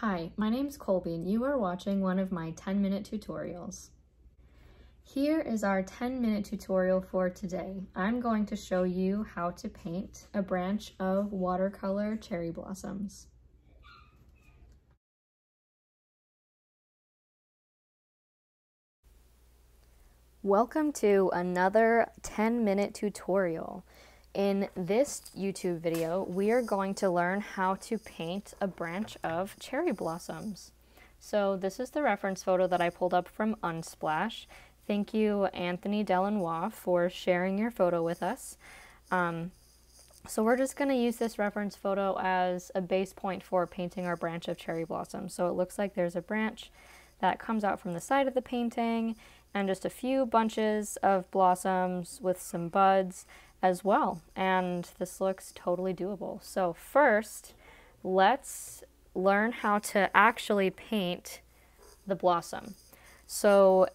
Hi, my name's Colby and you are watching one of my 10 minute tutorials. Here is our 10 minute tutorial for today. I'm going to show you how to paint a branch of watercolor cherry blossoms. Welcome to another 10 minute tutorial. In this YouTube video, we are going to learn how to paint a branch of cherry blossoms. So this is the reference photo that I pulled up from Unsplash. Thank you, Anthony Delanoix, for sharing your photo with us. Um, so we're just going to use this reference photo as a base point for painting our branch of cherry blossoms. So it looks like there's a branch that comes out from the side of the painting and just a few bunches of blossoms with some buds as well. And this looks totally doable. So first, let's learn how to actually paint the blossom. So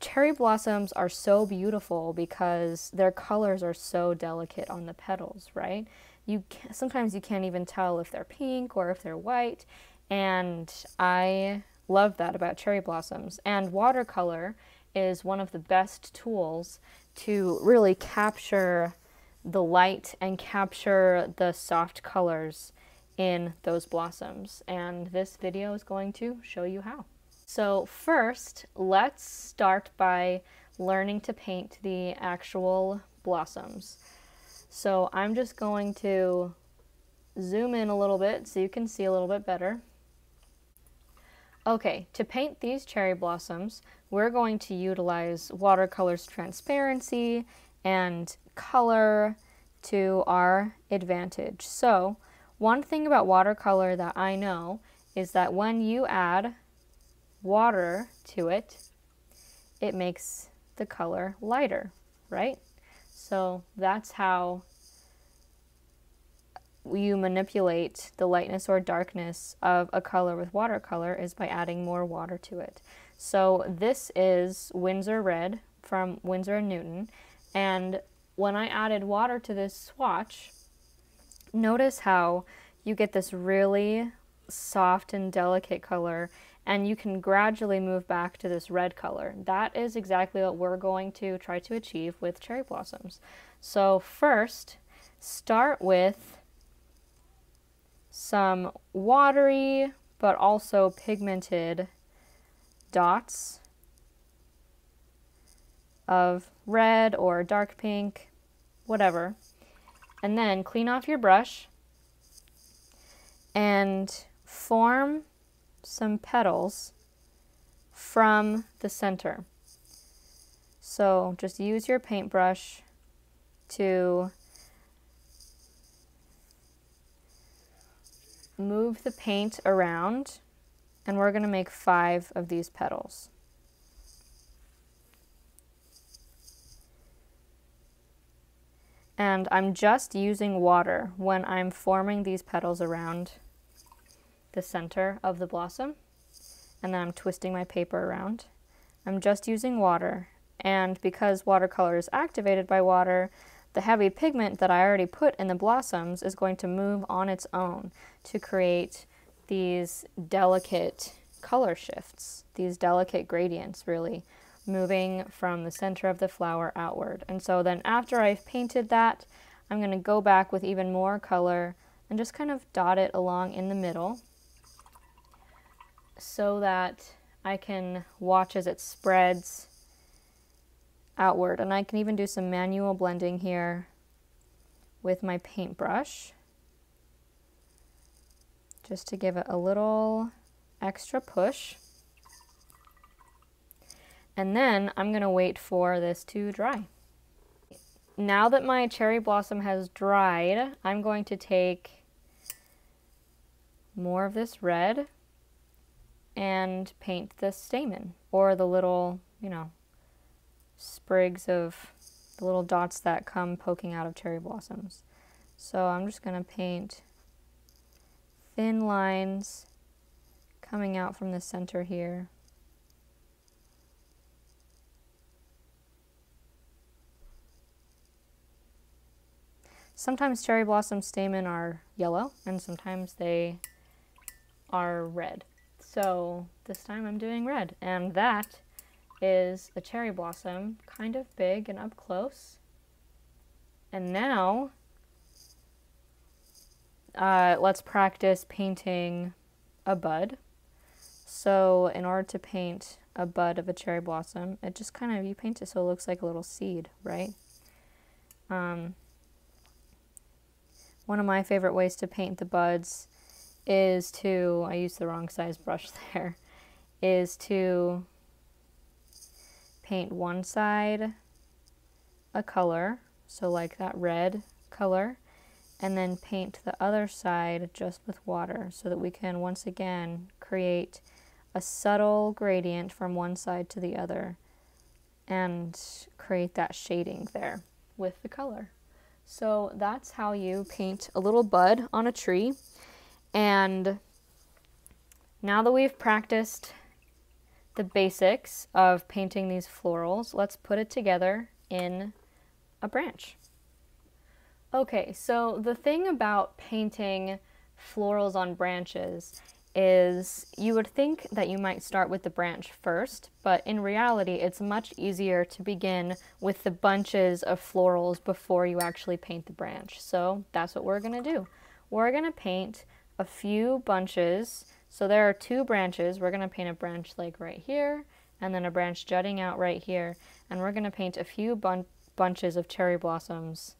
cherry blossoms are so beautiful because their colors are so delicate on the petals, right? You can, sometimes you can't even tell if they're pink or if they're white, and I love that about cherry blossoms. And watercolor is one of the best tools to really capture the light and capture the soft colors in those blossoms. And this video is going to show you how. So first, let's start by learning to paint the actual blossoms. So I'm just going to zoom in a little bit so you can see a little bit better. Okay, to paint these cherry blossoms, we're going to utilize watercolor's transparency and color to our advantage. So one thing about watercolor that I know is that when you add water to it, it makes the color lighter, right? So that's how you manipulate the lightness or darkness of a color with watercolor is by adding more water to it. So this is Winsor Red from Winsor & Newton, and when I added water to this swatch, notice how you get this really soft and delicate color and you can gradually move back to this red color. That is exactly what we're going to try to achieve with cherry blossoms. So first, start with some watery but also pigmented dots of red or dark pink, whatever. And then clean off your brush and form some petals from the center. So just use your paintbrush to move the paint around and we're going to make five of these petals. And I'm just using water when I'm forming these petals around the center of the blossom. And then I'm twisting my paper around. I'm just using water. And because watercolor is activated by water, the heavy pigment that I already put in the blossoms is going to move on its own to create these delicate color shifts, these delicate gradients really moving from the center of the flower outward. And so then after I've painted that, I'm going to go back with even more color and just kind of dot it along in the middle so that I can watch as it spreads outward. And I can even do some manual blending here with my paintbrush just to give it a little extra push. And then I'm going to wait for this to dry. Now that my cherry blossom has dried, I'm going to take more of this red and paint the stamen or the little, you know, sprigs of the little dots that come poking out of cherry blossoms. So I'm just going to paint thin lines coming out from the center here. Sometimes cherry blossom stamen are yellow and sometimes they are red. So this time I'm doing red. And that is a cherry blossom, kind of big and up close. And now, uh, let's practice painting a bud. So in order to paint a bud of a cherry blossom, it just kind of, you paint it so it looks like a little seed, right? Um, one of my favorite ways to paint the buds is to, I used the wrong size brush there, is to paint one side a color, so like that red color, and then paint the other side just with water so that we can once again create a subtle gradient from one side to the other and create that shading there with the color. So that's how you paint a little bud on a tree. And now that we've practiced the basics of painting these florals, let's put it together in a branch. Okay, so the thing about painting florals on branches is you would think that you might start with the branch first, but in reality, it's much easier to begin with the bunches of florals before you actually paint the branch. So that's what we're to do. We're to paint a few bunches so there are two branches. We're to paint a branch like right here, and then a branch jutting out right here. And we're to paint a few bun bunches of cherry blossoms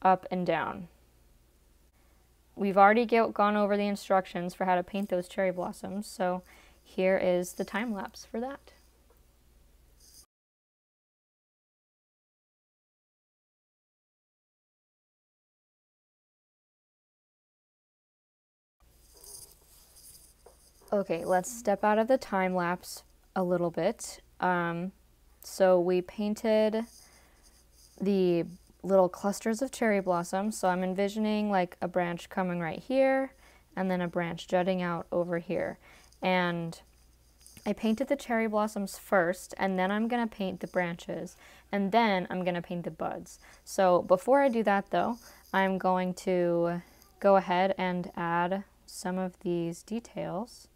up and down. We've already gone over the instructions for how to paint those cherry blossoms, so here is the time lapse for that. Okay, let's step out of the time lapse a little bit. Um, so we painted the little clusters of cherry blossoms. So I'm envisioning like a branch coming right here and then a branch jutting out over here. And I painted the cherry blossoms first and then I'm going to paint the branches and then I'm going to paint the buds. So before I do that though, I'm going to go ahead and add some of these details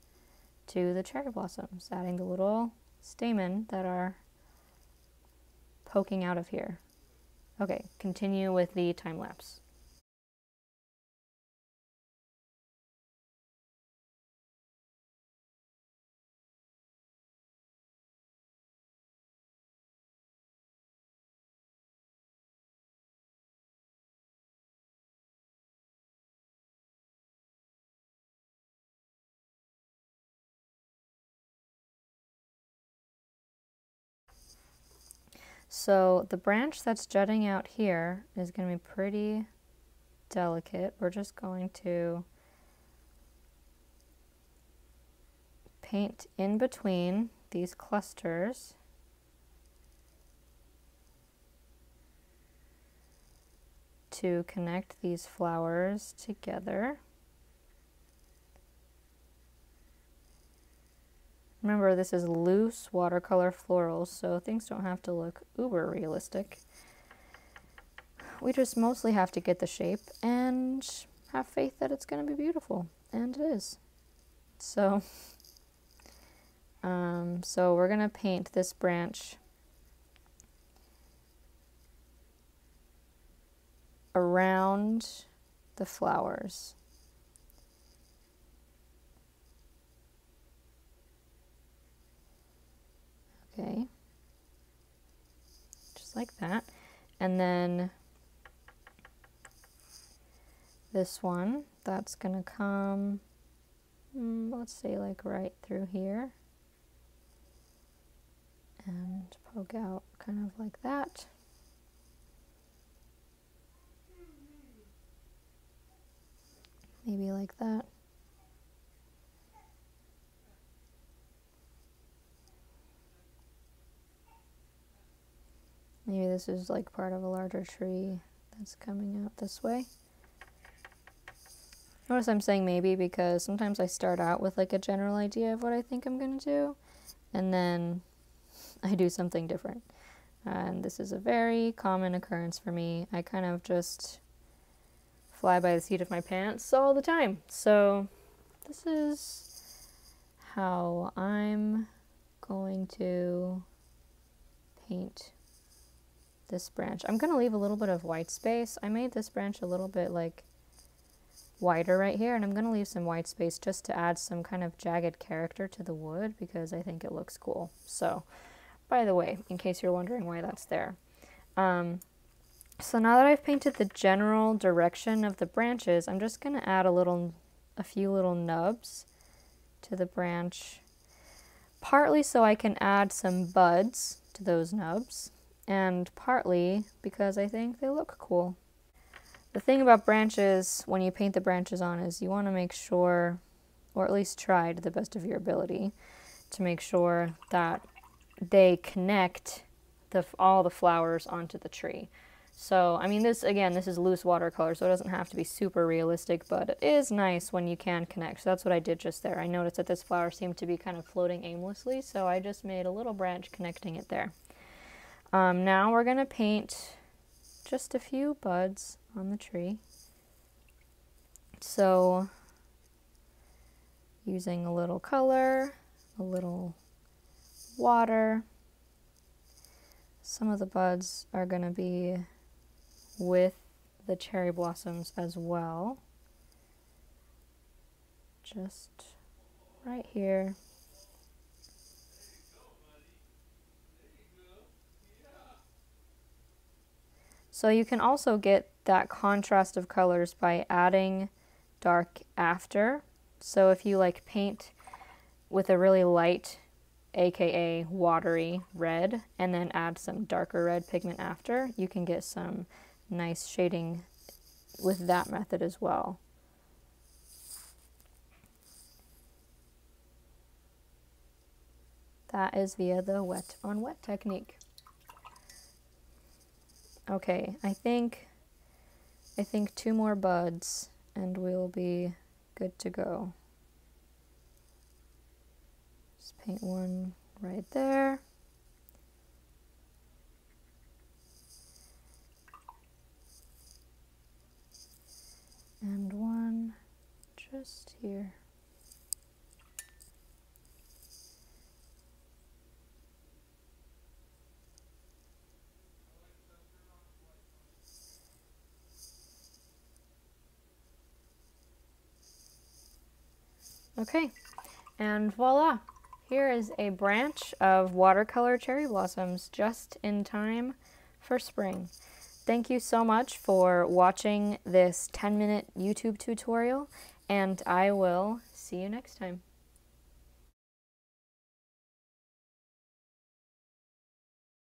to the cherry blossoms, adding the little stamen that are poking out of here. Okay, continue with the time lapse. So the branch that's jutting out here is going to be pretty delicate. We're just going to paint in between these clusters. to connect these flowers together. Remember, this is loose watercolor florals, so things don't have to look uber realistic. We just mostly have to get the shape and have faith that it's going to be beautiful, and it is. So, um, so we're going to paint this branch around the flowers. Okay. Just like that. And then this one, that's going to come, mm, let's say like right through here. And poke out kind of like that. Maybe like that. Maybe this is like part of a larger tree that's coming out this way. Notice I'm saying maybe because sometimes I start out with like a general idea of what I think I'm going to do, and then I do something different. And this is a very common occurrence for me. I kind of just fly by the seat of my pants all the time. So this is how I'm going to paint this branch. I'm going to leave a little bit of white space. I made this branch a little bit like wider right here and I'm going to leave some white space just to add some kind of jagged character to the wood because I think it looks cool. So, by the way, in case you're wondering why that's there. Um, so now that I've painted the general direction of the branches, I'm just going to add a little, a few little nubs to the branch, partly so I can add some buds to those nubs, and partly because I think they look cool. The thing about branches, when you paint the branches on, is you want to make sure, or at least try to the best of your ability, to make sure that they connect the, all the flowers onto the tree. So, I mean, this, again, this is loose watercolor, so it doesn't have to be super realistic, but it is nice when you can connect. So that's what I did just there. I noticed that this flower seemed to be kind of floating aimlessly, so I just made a little branch connecting it there. Um, now we're going to paint just a few buds on the tree. So, using a little color, a little water. Some of the buds are going to be with the cherry blossoms as well. Just right here. So you can also get that contrast of colors by adding dark after. So if you like paint with a really light aka watery red and then add some darker red pigment after, you can get some nice shading with that method as well. That is via the wet on wet technique. Okay, I think I think two more buds and we'll be good to go. Just paint one right there. and one just here. Okay, and voila! Here is a branch of watercolor cherry blossoms just in time for spring. Thank you so much for watching this 10 minute YouTube tutorial, and I will see you next time.